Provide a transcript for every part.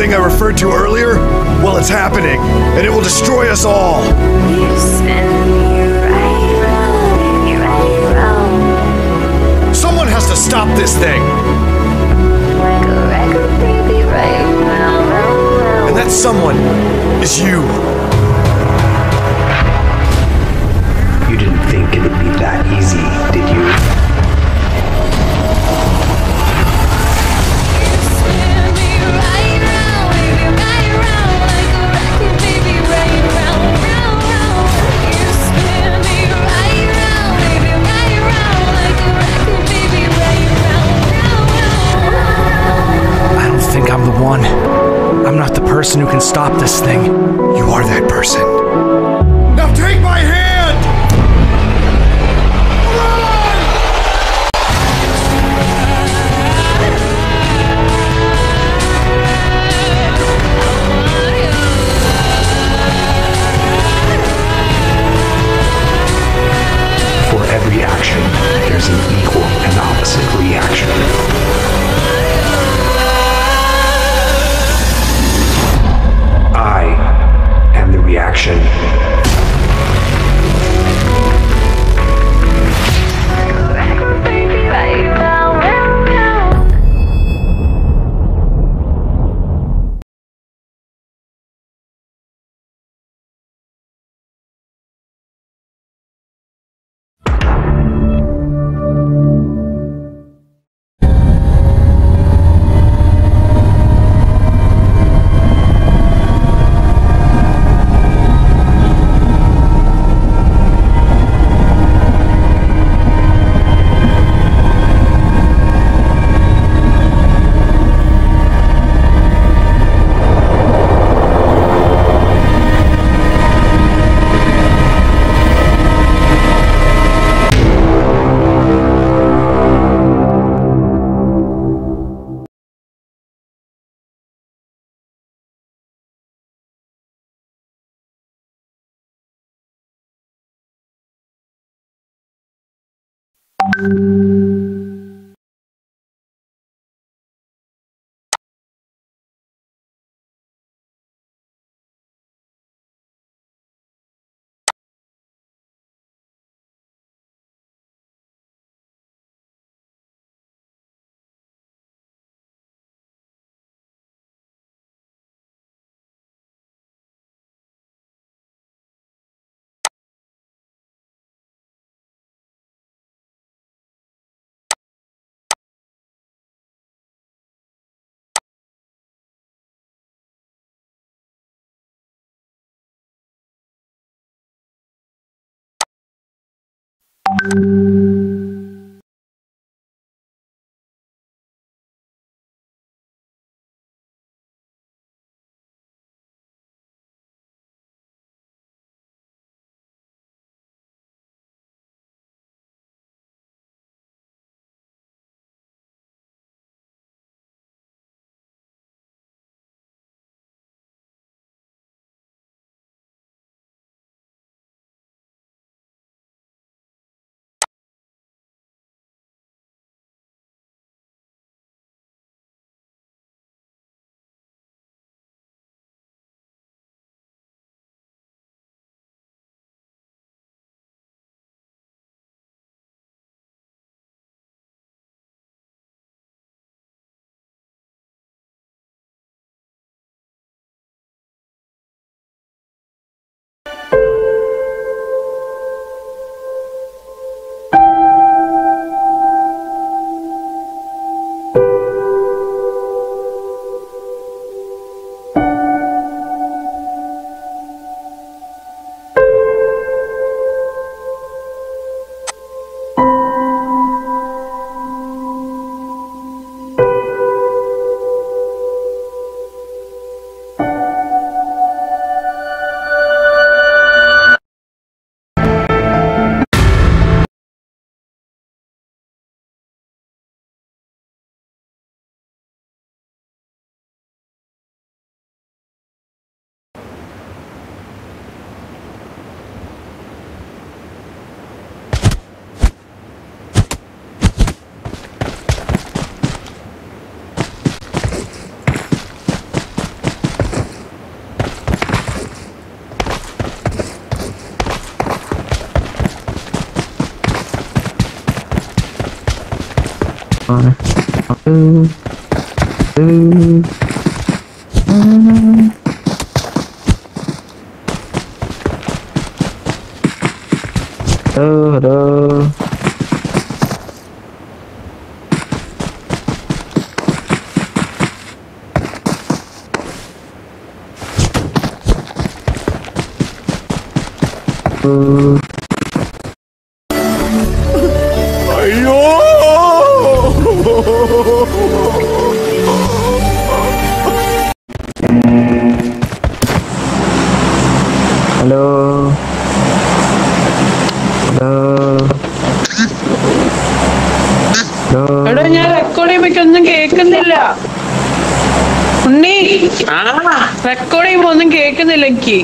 thing I referred to earlier? Well, it's happening, and it will destroy us all. Someone has to stop this thing. And that someone is you. You didn't think it would be that easy, did you? I'm not the person who can stop this thing. You are that person. Música Bye. Hello. Hello. എടാ ഞാൻ record ചെയ്യുമ്പോ ഒന്നും കേക്കുന്നില്ല ഉണ്ണി. Record ചെയ്യുമ്പോ ഒന്നും കേക്കുന്നില്ല എനിക്ക്.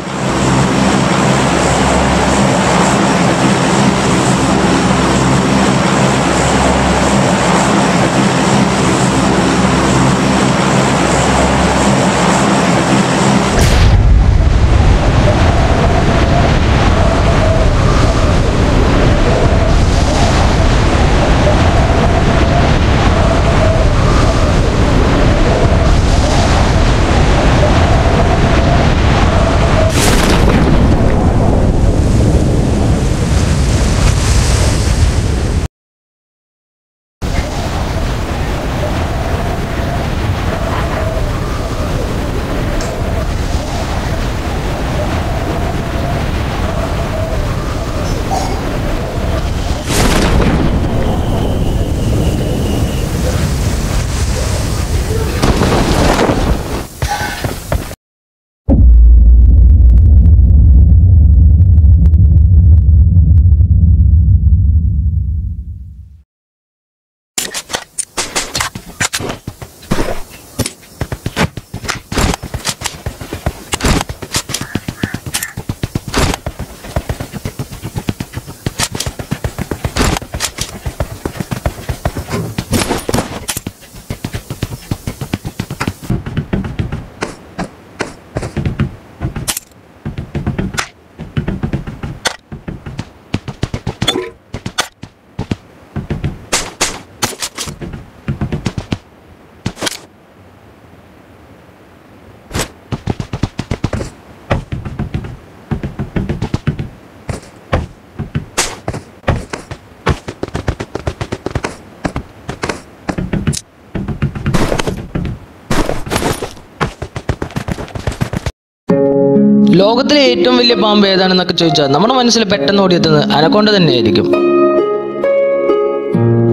ലോകത്തിലെ ഏറ്റവും വലിയ പാമ്പ് ഏതാണെന്നൊക്കെ ചോദിച്ചാൽ നമ്മുടെ മനസ്സിൽ പെട്ടെന്ന് ഓടിയെത്തുന്നത് അനക്കൊണ്ട തന്നെയായിരിക്കും.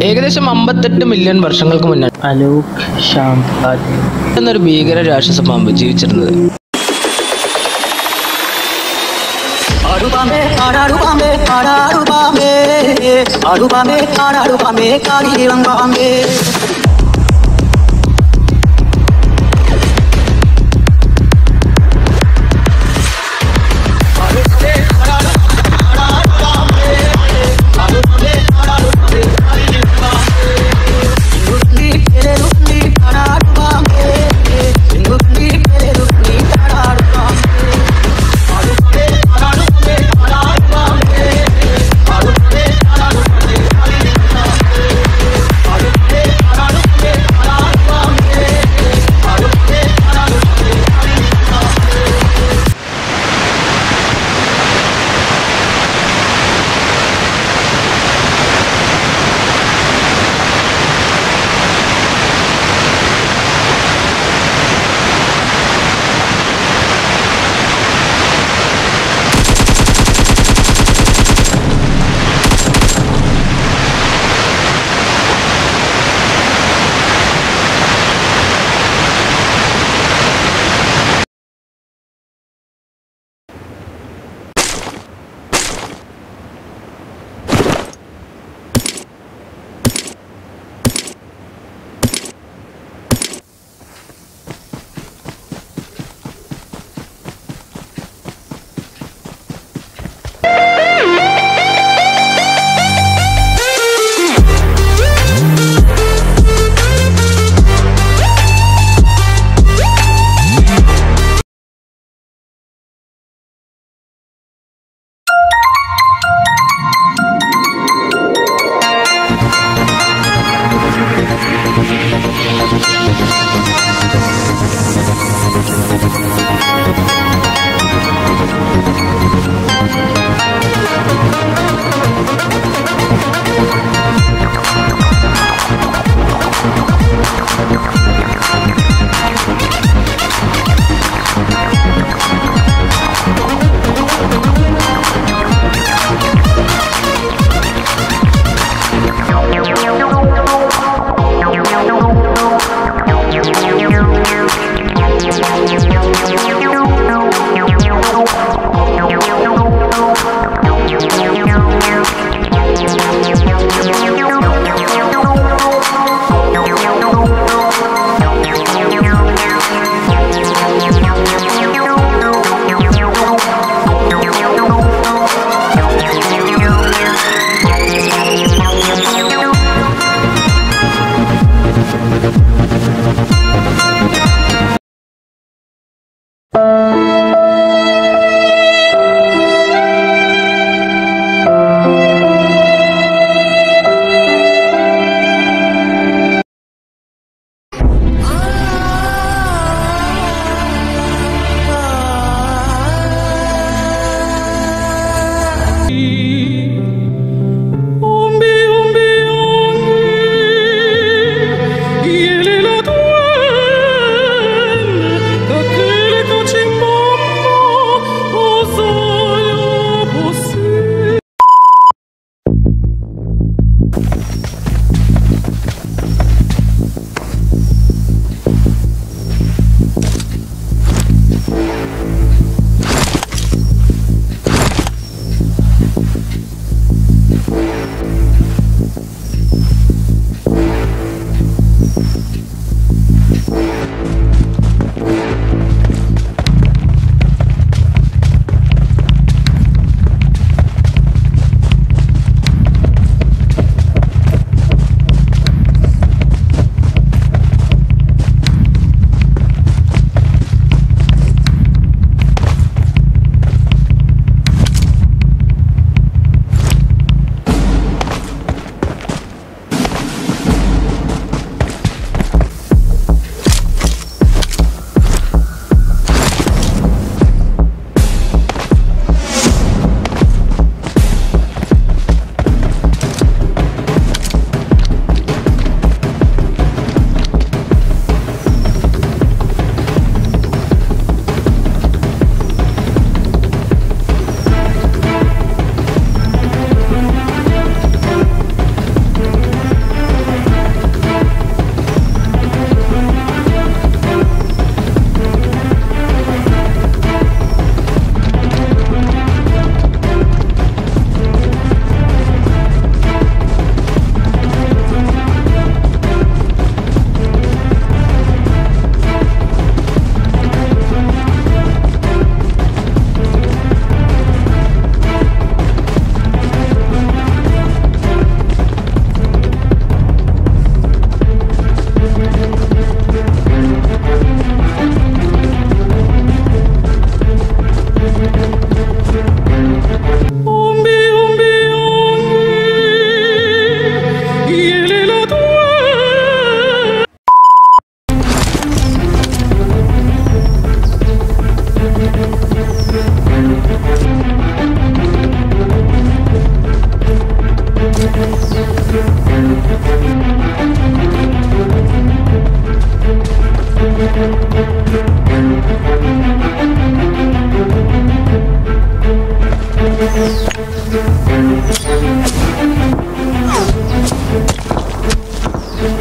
ഏകദേശം അമ്പത്തെട്ട് മില്യൺ വർഷങ്ങൾക്ക് മുന്നേ അലൂക് ശ്യാം എന്നൊരു ഭീകര രാക്ഷസ പാമ്പ് ജീവിച്ചിരുന്നത്. ആടാടുപാമ്പേ കാടിയിളം പാമ്പേ.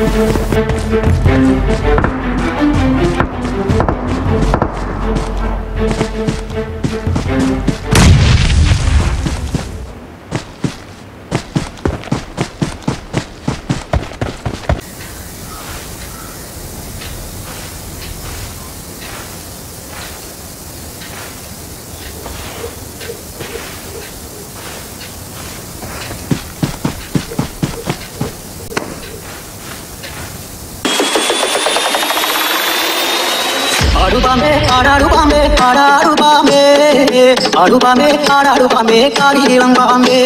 Thank you. అడుపమే కాడడుపమే కాడి రంగమే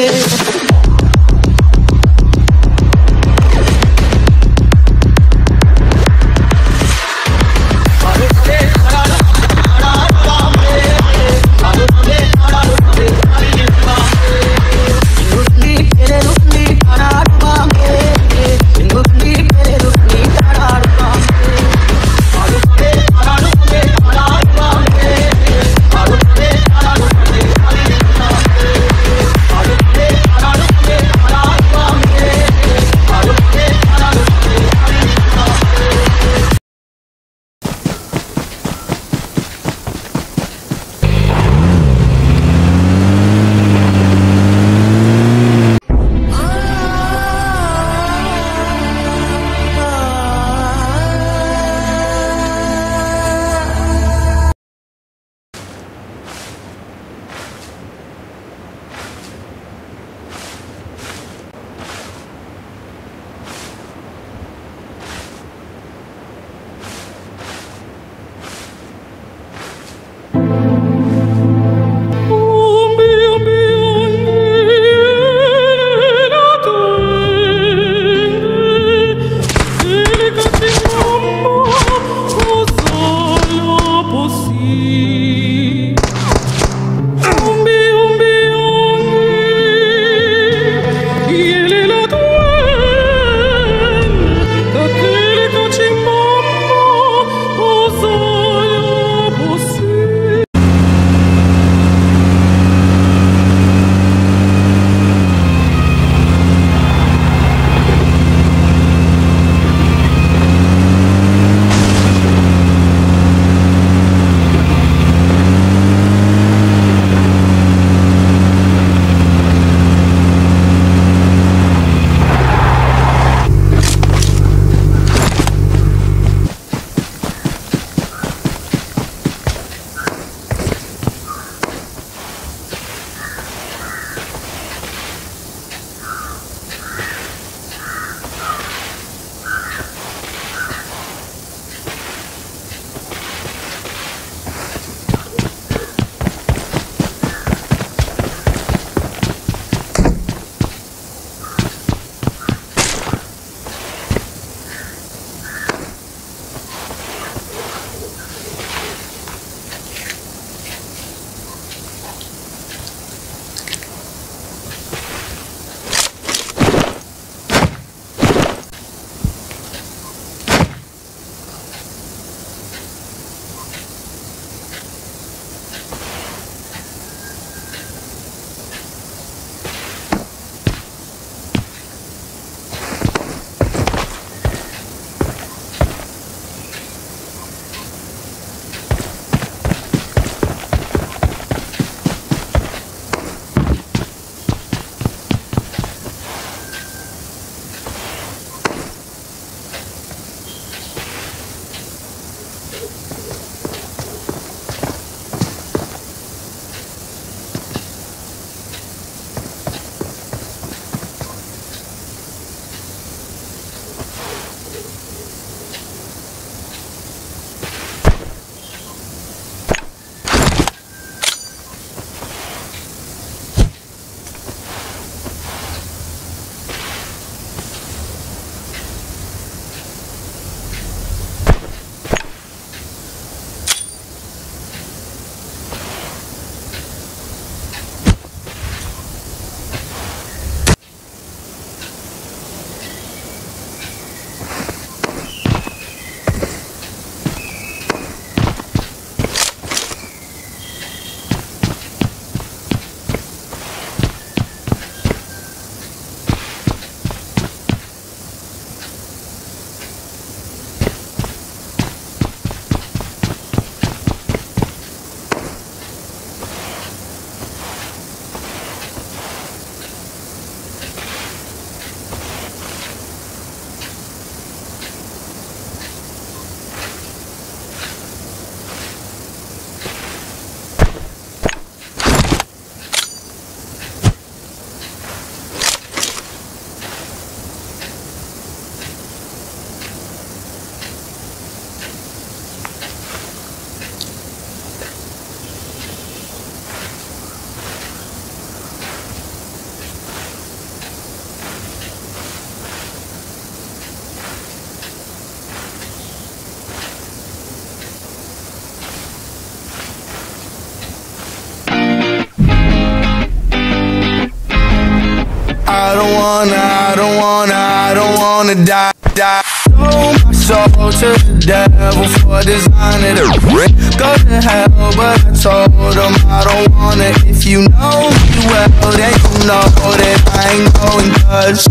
wanna die, die. Sold my soul to the devil for designing it. Go to hell, but I told him I don't wanna. If you know me well, then you know that I ain't going cause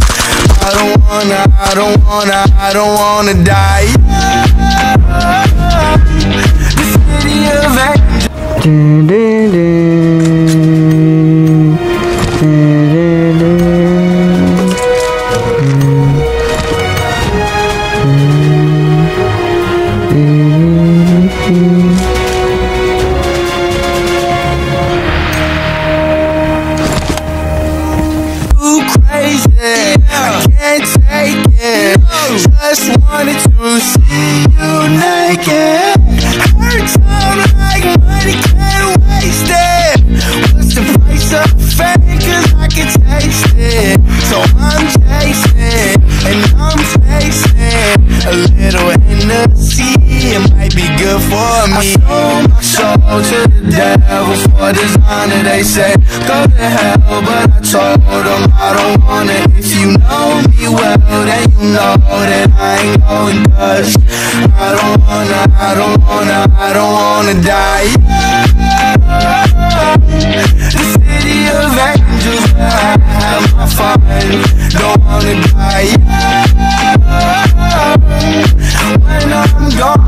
I don't wanna, I don't wanna, I don't wanna die. The city of angels. Soul to the devil for designer. They say go to hell, but I told them I don't want it. If you know me well, then you know that I ain't going cause I don't wanna, I don't wanna, I don't wanna die. The city of angels where I my fun. Don't wanna die. When I'm gone,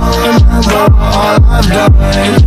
all I've done.